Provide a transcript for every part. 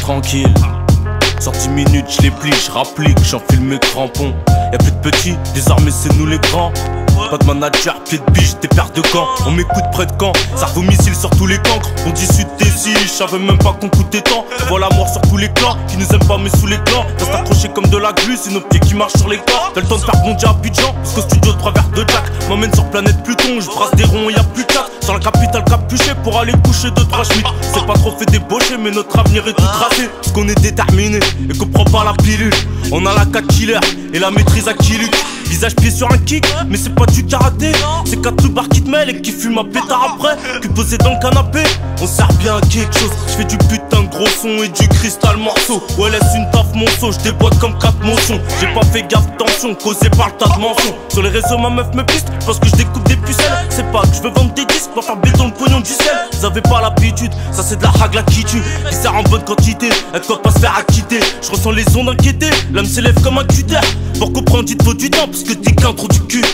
Tranquille. Sorti minutes, je les plie, je rapplique, j'enfile mes crampons. Y'a plus de petits, désormais c'est nous les grands. Pas de manager, pied de biche, des paires de camp. On m'écoute près de camp, cerveau missile sur tous les cancres. On sud des je savais même pas qu'on coûtait tant. Voilà mort sur tous les clans, qui nous aiment pas mais sous les clans. Reste accroché comme de la glu, c'est nos pieds qui marchent sur les corps. T'as le temps de faire bondir à Abidjan, parce qu'au studio, trois verres de Jack. M'emmène sur planète Pluton, je brasse des ronds, y a plus capitale capuché pour aller coucher de trois schmitts. C'est pas trop fait débaucher, mais notre avenir est tout tracé. Qu'on est déterminé et qu'on prend pas la pilule. On a la 4 killer et la maîtrise à Visage pied sur un kick, mais c'est pas du karaté. C'est quatre bar qui te mêle et qui fume un pétard après. Que posé dans le canapé, on sert bien à quelque chose. Je fais du putain de gros son et du cristal morceau. Ouais, laisse une taf monceau, je déboîte comme quatre motions. J'ai pas fait gaffe, tension, causé par le tas de mensonges. Sur les réseaux, ma meuf me piste parce que je découpe des pucelles. C'est pas que je veux vendre des disques pour faire béton le pognon du ciel. Vous avez pas l'habitude, ça c'est de la ragla qui tue. Qui sert en bonne quantité, elle doit pas se faire acquitter. Je ressens les ondes inquiétées, l'homme s'élève comme un cutter. Pour comprendre, il te faut du temps parce que t'es qu'un trou du cul.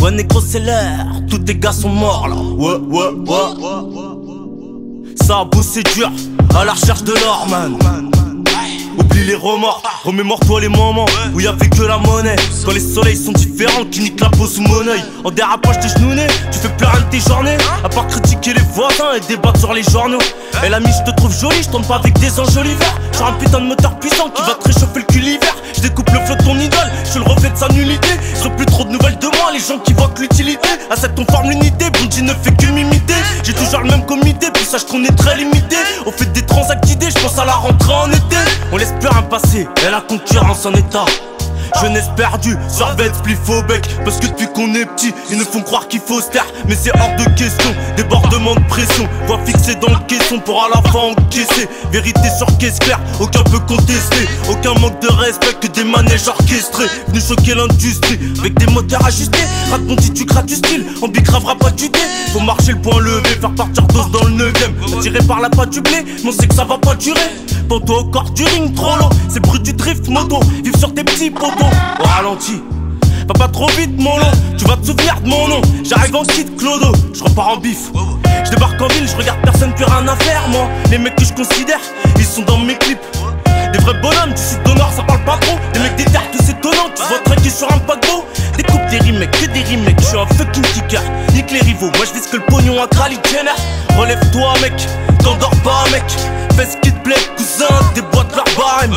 Ouais, négro, c'est l'heure, tous tes gars sont morts là. Ouais, ouais, ouais. Ça a bossé dur, à la recherche de l'or, man. Les remords, remémore-toi les moments où y avait que la monnaie. Quand les soleils sont différents, qui niquent la peau sous mon oeil. En dérapage, t'es genouné, tu fais plus rien de tes journées. À part critiquer les voisins et débattre sur les journaux. Et l'ami, je te trouve jolie, je tombe pas avec des enjoliveurs. J'ai un putain de moteur puissant qui va te réchauffer le cul l'hiver. Je découpe le flot de ton idole, je le reflet de sa nullité. Ils plus trop de nouvelles de moi, les gens qui voient l'utilité. À cette on forme l'unité, Bundy ne fait que m'imiter. J'ai toujours le même comité, puis sache qu'on est très limité. Au fait des transacts d'idées, je pense à la rentrée en été. On laisse rien passer, et la concurrence en état. Jeunesse perdue, survêt, plus faux bec Parce que depuis qu'on est petit, ils nous font croire qu'il faut se taire. Mais c'est hors de question, débordement de pression. Voix fixée dans le caisson pour à la fin encaisser. Vérité sur caisse claire, aucun peut contester. Aucun manque de respect que des manèges orchestrés. Venu choquer l'industrie avec des moteurs ajustés. Mon tu grattes du style, on bicravera pas du dé Faut marcher le point levé, faire partir dose dans le 9ème Tiré par la pas du blé, mais on sait que ça va pas durer. Poto au corps du ring, trop long, c'est brut du drift moto. Vive sur tes petits potos au ralenti. Va pas trop vite, mon long, tu vas te souvenir de mon nom. J'arrive en kit Clodo, je repars en bif. Je débarque en ville, je regarde personne, plus rien à faire, moi. Les mecs que je considère, ils sont dans mes clips. Des vrais bonhommes du sud nord, ça parle pas trop. Des mecs des terres, tous étonnants, tu vois traquer sur un paquebot. Des coupes, des remakes, que des remakes, je suis un fucking kicker. Nique les rivaux, moi je que le pognon à Crally Jenner. Relève-toi, mec, t'endors pas, mec. Fais ce qui te plaît, cousin, déboîte leur barème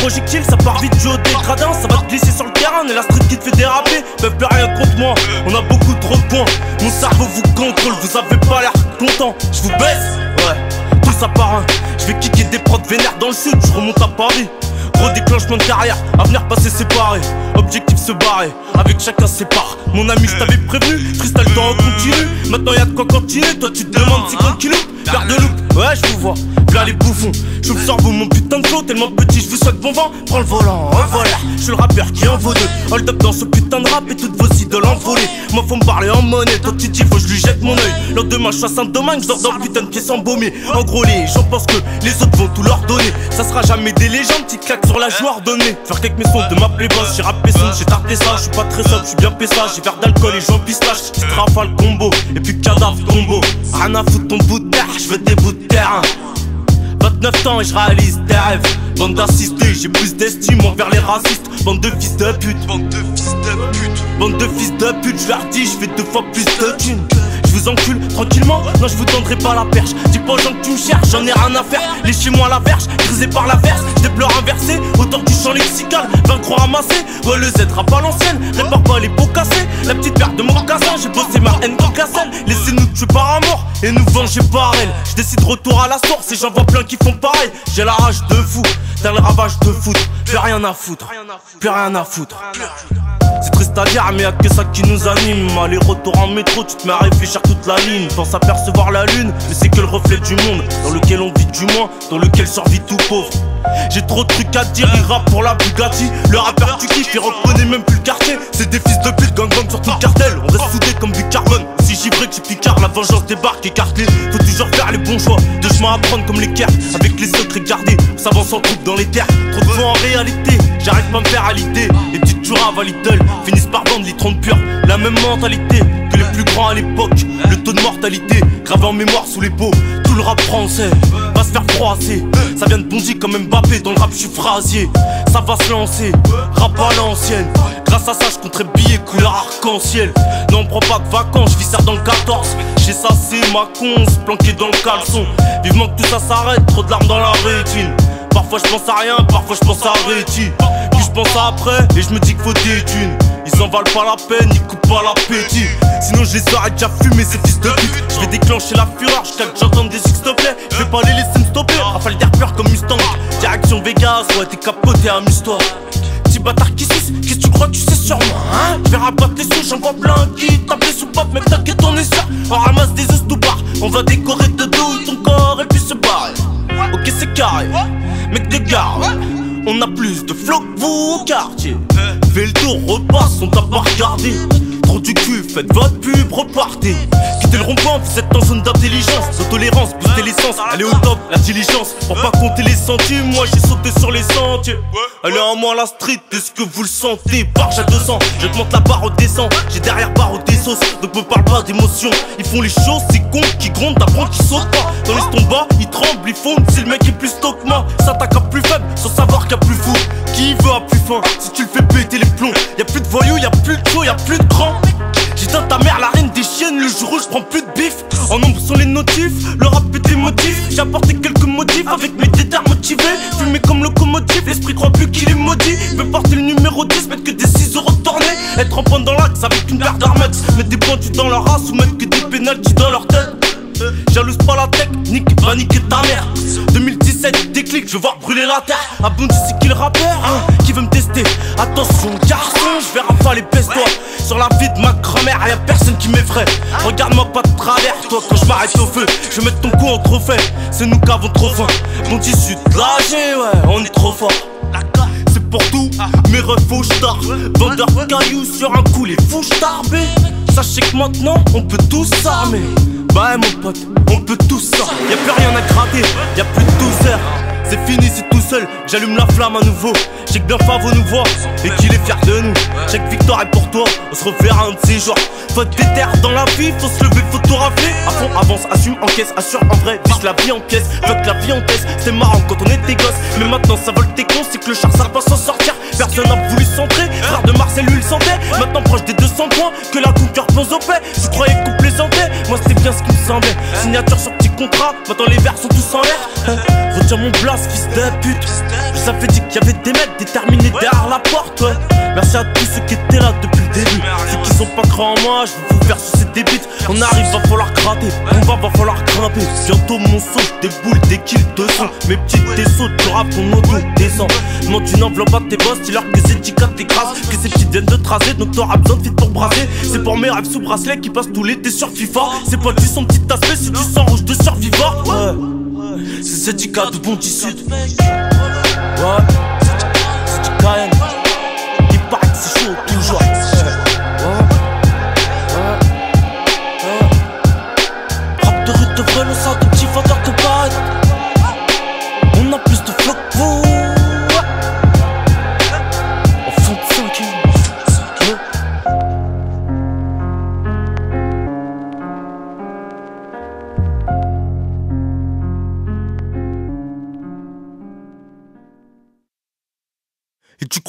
projectile, ça part vite, au dégradant, ça va te glisser sur le terrain, et la street qui te fait déraper, peuvent plus rien contre moi, on a beaucoup trop de points, mon cerveau vous contrôle, vous avez pas l'air content, je vous baisse, ouais, tout ça par un, je vais kicker des prods vénères dans le sud, je remonte à Paris, gros déclenchement de carrière, avenir passé séparé, objectif se barrer, avec chacun ses parts, mon ami je t'avais prévenu, freestyle temps continue, maintenant y'a de quoi continuer, toi tu te demandes si continue, faire de loup, ouais je vous vois, là les bouffons, je sors vous mon putain de flow tellement petit, je vous souhaite bon vent. Prends le volant, en voilà. Je suis le rappeur qui en vaut deux. Hold up dans ce putain de rap et toutes vos idoles envolées. Moi faut me parler en monnaie, toi tu dis faut je lui jette mon oeil. Lendemain je fasse un domaine, je dors dans le putain de pièce embaumée. En gros les gens pensent que les autres vont tout leur donner. Ça sera jamais des légendes, petite claque sur la joie ordonnée. Faire quelques mes sons de m'appeler boss, j'ai rappé son, j'ai tarté ça, je suis pas très sobre, je suis bien pessa, j'ai verre d'alcool et j'en pistache, j'ai le combo, et puis cadavre combo. Rien à foutre ton bout de je veux des bouts terrain. 29 ans et je réalise des rêves. Bande d'assistés, j'ai plus d'estime envers les racistes. Bande de fils de pute. Bande de fils de pute. Bande de fils de pute, je leur dis, je fais deux fois plus de thunes je vous encule tranquillement. Non, je vous tendrai pas la perche. Dis pas aux gens que tu me cherches, j'en ai rien à faire. Léchez-moi la verge, grisé par la verse. Des pleurs inversés, autour du champ lexical. 20 croix ramassés, ouais, le Z rap à l'ancienne. Répare pas les pots cassés. La petite paire de mon cassin, j'ai bossé ma haine casselle. Laissez-nous tuer par amour et nous venger par elle. Je décide retour à la source et j'en vois plein qui font pareil. J'ai la rage de fou, t'as le ravage de foot. Plus rien à foutre, plus rien à foutre. C'est triste à dire, mais y'a que ça qui nous anime. Aller-retour en métro, tu te mets à réfléchir toute la ligne. Pense à percevoir la lune, mais c'est que le reflet du monde. Dans lequel on vit du moins, dans lequel survit tout pauvre. J'ai trop de trucs à dire, il rappe pour la Bugatti. Le rappeur tu kiffes, il reconnaît même plus le quartier. C'est des fils de pute, gang gang sur tout cartel. On reste soudés comme du carbone. Si givré que tu picard, la vengeance débarque écartelée. Faut toujours faire les bons choix. De chemin à prendre comme les cartes. Avec les autres regardez, on s'avance en troupe dans les terres. Trop de fois en réalité, j'arrive pas à me faire à l'idée. Les petites à finissent par vendre litrons pur. La même mentalité que les plus francs à l'époque. Le taux de mortalité gravé en mémoire sous les peaux. Le rap français va se faire froisser. Ça vient de Bondy comme Mbappé, dans le rap je suis phrasier. Ça va se lancer, rap à l'ancienne. Grâce à ça, je compterai billets couleur arc-en-ciel. Non, prends pas de vacances, je vis dans le 14. J'ai ça, c'est ma conce, planqué dans le caleçon. Vivement que tout ça s'arrête, trop de larmes dans la rétine. Parfois je pense à rien, parfois je pense à Réti. Puis je pense à après et je me dis qu'il faut des thunes. Ils en valent pas la peine, ils coupent pas l'appétit. Sinon je les aurais déjà fumés ces fils de pute. Je vais déclencher la fureur, jusqu'à que j'entende des X te plaît. Je vais pas les laisser me stopper, rafale d'air pur comme Mustang. Direction Vegas, ouais t'es capoté, amuse-toi. Petit bâtard qui suce, qu'est-ce que tu crois tu sais sur moi hein? Je vais rabattre les sous, j'en vois plein qui t'appellent sous pop, mec t'inquiète on est sûr On ramasse des os tout bar, on va décorer de douille ton corps et puis se barrer Ok c'est carré, mec de garde On a plus de flow que vous au quartier. Fais le tour, repasse, on t'a pas regardé. Trop du cul, faites votre pub, repartez. Quittez le rond-point, vous êtes en zone d'intelligence. De tolérance, boostez l'essence, allez au top, la diligence. Pour pas compter les centimes, moi j'ai sauté sur les sentiers Allez en moi la street, est-ce que vous le sentez? Barge à 200, je te monte la barre au descend J'ai derrière barre au sauces, donc me parle pas d'émotion. Ils font les choses, c'est con, qui grondent, t'apprends qui saute pas. Dans les tombats, ils tremblent, ils fondent, c'est le mec est plus stock S'attaque à plus faible, sans savoir qu'il y a plus fou. Qui veut à plus fin, si tu le fais péter les plombs Y'a plus de voyous, y'a plus de chaud, y'a plus de cran j'ai dans ta mère la reine des chiennes, le jour où je prends plus de bif. En nombre sont les notifs, le rap est des motifs J'ai apporté quelques motifs avec mes déterres motivés Fumé comme locomotive, l'esprit croit plus qu'il est maudit. Veut porter le numéro 10, mettre que des ciseaux retournés Être en point dans l'axe avec une paire d'armex Mettre des pointus dans leur race ou mettre que des pénalties dans leur tête. Jalouse pas la technique, va niquer ta mère 2017, déclic, je vais voir brûler la terre. Abondi c'est qui le rappeur, hein, qui veut me tester. Attention garçon, je vais rafaler pèse-toi Sur la vie de ma grand-mère, y'a personne qui m'effraie. Regarde-moi pas de travers, toi quand je m'arrête au feu Je mettre ton cou en trophée, c'est nous qui avons trop faim. Mon tissu de ouais, on est trop fort. C'est pour tout, mes refs faux stars Vendeur cailloux sur un coup, les fous starbés. Sachez que maintenant, on peut tous s'armer. Bah mon pote, on peut tous ça j'allume la flamme à nouveau. J'ai que bien nous voit et qu'il est fier de nous. Chaque victoire est pour toi, on se reverra un de ces jours. Faut terres dans la vie, faut se lever, rafler À fond, avance, assume, encaisse, assure. En vrai Vise la vie en pièces, fuck la vie en test C'est marrant quand on était gosse, mais maintenant ça vole tes cons. C'est que le char ça va s'en sortir, personne n'a voulu s'entrer Frère de Marcel lui le sentait, maintenant proche des 200 points. Que la concurrence pense au paix, je croyais qu'on Moi c'était bien ce qui me semblait, signature sur petit contrat. Maintenant les verres sont tous en l'air. Retiens mon blast, fils de pute. Je savais dit qu'il y avait des mecs déterminés derrière la porte, ouais. Merci à tous ceux qui étaient là depuis le début. Ceux qui sont pas craints en moi, je vais vous faire sucer des bites. On arrive, va falloir gratter, on va, va falloir grimper Bientôt mon saut, des boules, des kills de son Mes petites dessous, tu rap, ton auto descend. Monte une enveloppe à tes boss, dis-leur que ces ticas t'écrasent Que ces petites viennent de tracer, donc t'auras besoin de fit pour C'est pour mes rêves sous bracelet qui passent tout l'été sur FIFA. C'est pas du son petit aspect, c'est du sang rouge de survivant. Ouais. C'est Zedika de Bondy Sud. Ouais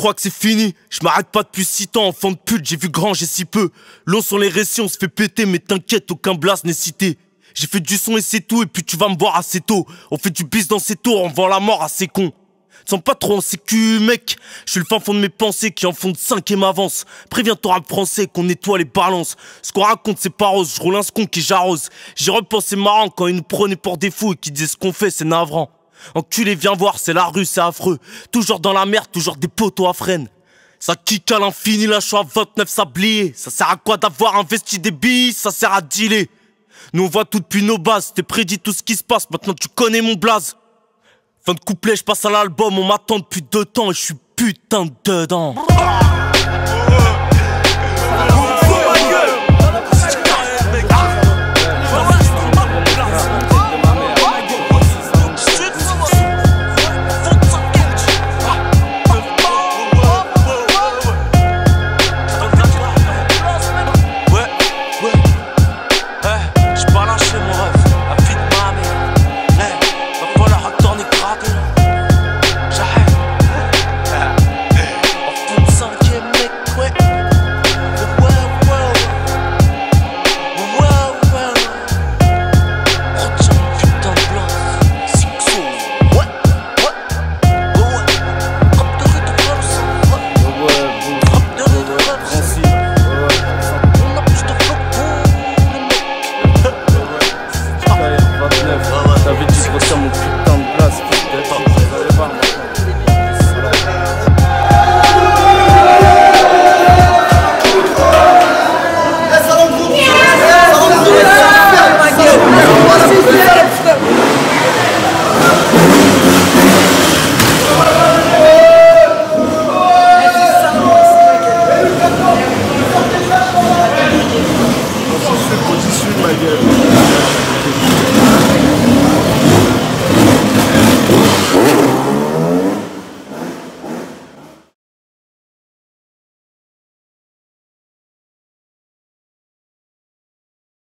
crois que c'est fini Je m'arrête pas depuis si temps, enfant de pute, j'ai vu grand, j'ai si peu. Long sont les récits, on se fait péter, mais t'inquiète, aucun blast n'est cité. J'ai fait du son et c'est tout, et puis tu vas me voir assez tôt. On fait du bis dans ces tours, on vend la mort à ces cons. Sens pas trop en sécu, mec. Je suis le fin fond de mes pensées qui en font de 5 et m'avance. Préviens ton rap français qu'on nettoie les balances. Ce qu'on raconte, c'est pas rose. Je roule un scon qui j'arrose. J'ai repensé marrant quand ils nous prenaient pour des fous et qui disaient ce qu'on fait, c'est navrant. Enculé, viens voir, c'est la rue, c'est affreux. Toujours dans la merde, toujours des poteaux à freine. Ça kick à l'infini, là je suis à 29 sabliers. Ça sert à quoi d'avoir investi des billes? Ça sert à dealer. Nous on voit tout depuis nos bases, t'es prédit tout ce qui se passe, maintenant tu connais mon blaze. Fin de couplet, je passe à l'album, on m'attend depuis deux temps et je suis putain dedans. uplift.